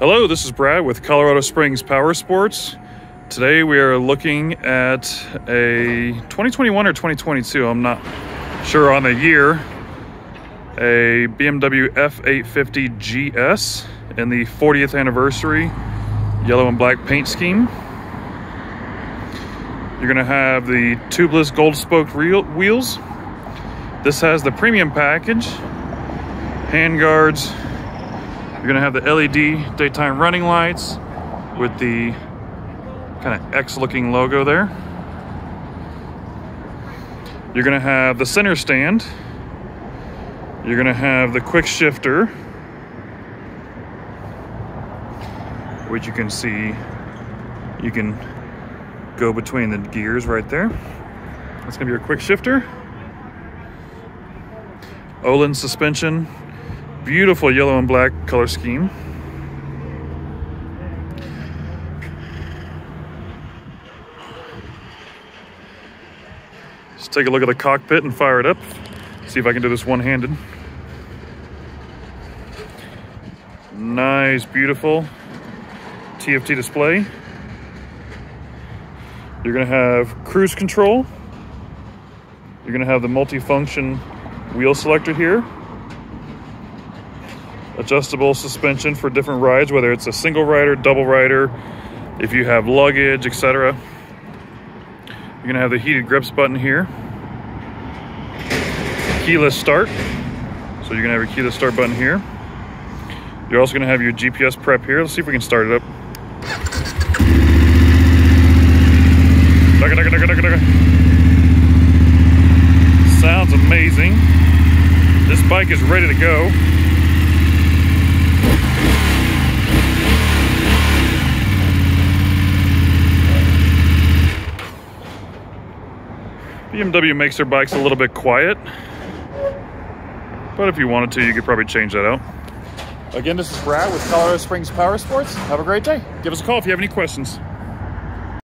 Hello, this is Brad with Colorado Springs Powersports. Today we are looking at a 2021 or 2022, I'm not sure on the year, a BMW F850 GS in the 40th anniversary yellow and black paint scheme. You're gonna have the tubeless gold spoked wheels. This has the premium package, hand guards, you're gonna have the LED daytime running lights with the kind of X looking logo there. You're gonna have the center stand. You're gonna have the quick shifter, which you can see, you can go between the gears right there. That's gonna be your quick shifter. Öhlins suspension Beautiful yellow and black color scheme. Let's take a look at the cockpit and fire it up. See if I can do this one-handed. Nice, beautiful TFT display. You're gonna have cruise control. You're gonna have the multi-function wheel selector here adjustable suspension for different rides, whether it's a single rider, double rider, if you have luggage, etc. You're gonna have the heated grips button here. Keyless start. So you're gonna have your keyless start button here. You're also gonna have your GPS prep here. Let's see if we can start it up. Sounds amazing. This bike is ready to go. BMW makes their bikes a little bit quiet, but if you wanted to, you could probably change that out. Again, this is Brad with Colorado Springs Powersports. Have a great day. Give us a call if you have any questions.